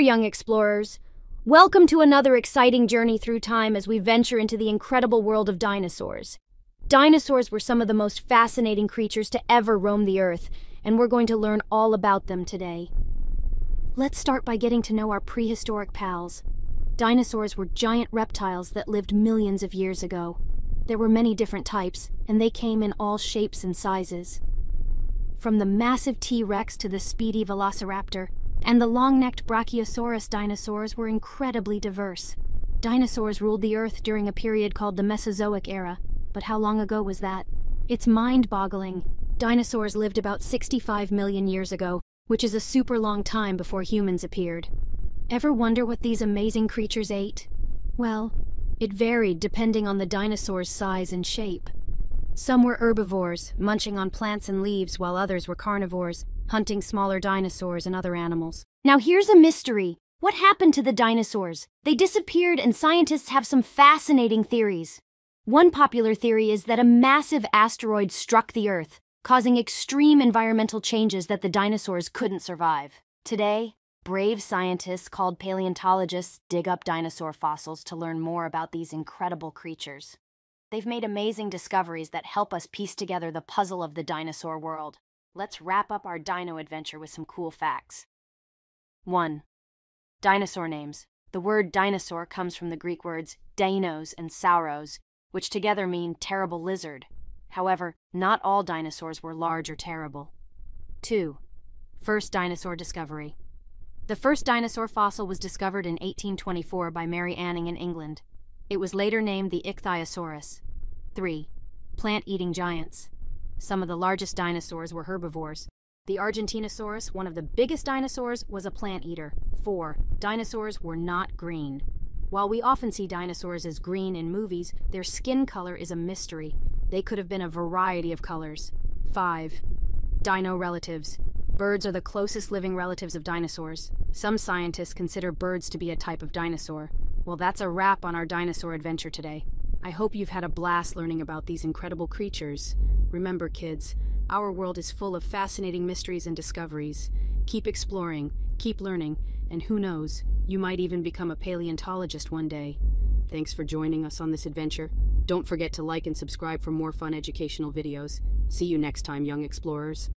young explorers. Welcome to another exciting journey through time as we venture into the incredible world of dinosaurs. Dinosaurs were some of the most fascinating creatures to ever roam the Earth, and we're going to learn all about them today. Let's start by getting to know our prehistoric pals. Dinosaurs were giant reptiles that lived millions of years ago. There were many different types, and they came in all shapes and sizes. From the massive T Rex to the speedy Velociraptor, and the long necked Brachiosaurus dinosaurs were incredibly diverse. Dinosaurs ruled the Earth during a period called the Mesozoic era, but how long ago was that? It's mind boggling. Dinosaurs lived about 65 million years ago, which is a super long time before humans appeared. Ever wonder what these amazing creatures ate? Well, it varied depending on the dinosaur's size and shape. Some were herbivores, munching on plants and leaves, while others were carnivores, hunting smaller dinosaurs and other animals. Now here's a mystery. What happened to the dinosaurs? They disappeared, and scientists have some fascinating theories. One popular theory is that a massive asteroid struck the Earth, causing extreme environmental changes that the dinosaurs couldn't survive. Today, brave scientists called paleontologists dig up dinosaur fossils to learn more about these incredible creatures. They've made amazing discoveries that help us piece together the puzzle of the dinosaur world. Let's wrap up our dino adventure with some cool facts. 1. Dinosaur names. The word dinosaur comes from the Greek words deinos and sauros, which together mean terrible lizard. However, not all dinosaurs were large or terrible. 2. First dinosaur discovery. The first dinosaur fossil was discovered in 1824 by Mary Anning in England. It was later named the Ichthyosaurus. 3. Plant eating giants. Some of the largest dinosaurs were herbivores. The Argentinosaurus, one of the biggest dinosaurs, was a plant eater. 4. Dinosaurs were not green. While we often see dinosaurs as green in movies, their skin color is a mystery. They could have been a variety of colors. 5. Dino relatives. Birds are the closest living relatives of dinosaurs. Some scientists consider birds to be a type of dinosaur. Well, that's a wrap on our dinosaur adventure today. I hope you've had a blast learning about these incredible creatures. Remember, kids, our world is full of fascinating mysteries and discoveries. Keep exploring, keep learning, and who knows, you might even become a paleontologist one day. Thanks for joining us on this adventure. Don't forget to like and subscribe for more fun educational videos. See you next time, young explorers.